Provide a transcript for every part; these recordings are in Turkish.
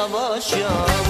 yavaş yavaş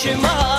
什么？